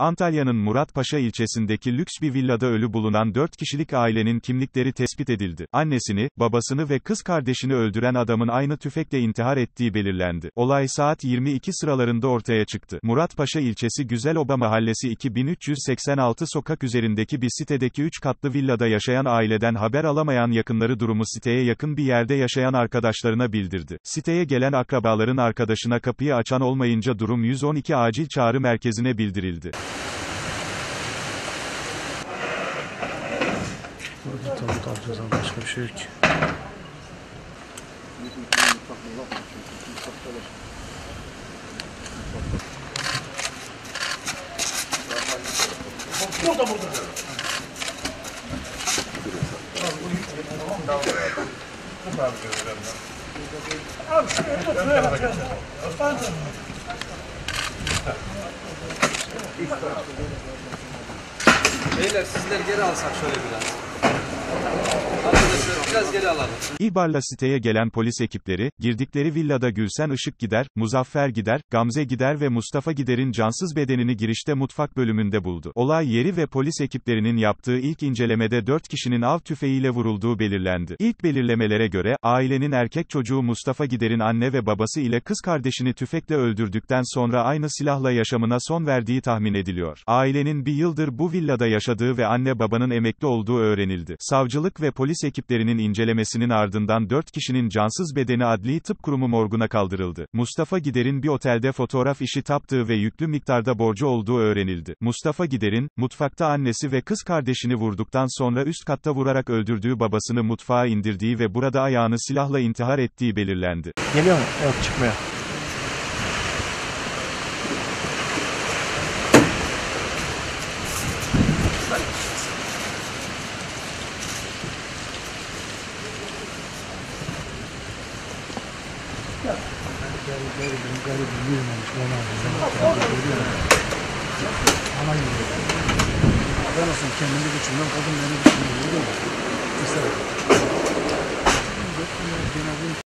Antalya'nın Muratpaşa ilçesindeki lüks bir villada ölü bulunan 4 kişilik ailenin kimlikleri tespit edildi. Annesini, babasını ve kız kardeşini öldüren adamın aynı tüfekle intihar ettiği belirlendi. Olay saat 22 sıralarında ortaya çıktı. Muratpaşa ilçesi Güzeloba Mahallesi 2386 sokak üzerindeki bir sitedeki 3 katlı villada yaşayan aileden haber alamayan yakınları durumu siteye yakın bir yerde yaşayan arkadaşlarına bildirdi. Siteye gelen akrabaların arkadaşına kapıyı açan olmayınca durum 112 acil çağrı merkezine bildirildi. Burada tavuk alacağız ama başka bir şey yok ki. Beyler sizler geri alsak şöyle biraz. Arkadaşlar biraz geri alalım. İhbarla siteye gelen polis ekipleri, girdikleri villada Gülsen Işık Gider, Muzaffer Gider, Gamze Gider ve Mustafa Gider'in cansız bedenini girişte mutfak bölümünde buldu. Olay yeri ve polis ekiplerinin yaptığı ilk incelemede 4 kişinin av tüfeğiyle vurulduğu belirlendi. İlk belirlemelere göre, ailenin erkek çocuğu Mustafa Gider'in anne ve babası ile kız kardeşini tüfekle öldürdükten sonra aynı silahla yaşamına son verdiği tahmin ediliyor. Ailenin bir yıldır bu villada yaşadığı ve anne babanın emekli olduğu öğrenildi. Savcılık ve polis ekiplerinin incelemesinin ardından 4 kişinin cansız bedeni Adli Tıp Kurumu morguna kaldırıldı. Mustafa Gider'in bir otelde fotoğraf işi taptığı ve yüklü miktarda borcu olduğu öğrenildi. Mustafa Gider'in, mutfakta annesi ve kız kardeşini vurduktan sonra üst katta vurarak öldürdüğü babasını mutfağa indirdiği ve burada ayağını silahla intihar ettiği belirlendi. Geliyor mu? Yok çıkmıyor. Garibim, garibim, yürümemiş. Ana gibi. Ben olsun kendimi güçümden kadın beni düşünüyor. Mesela. Genelde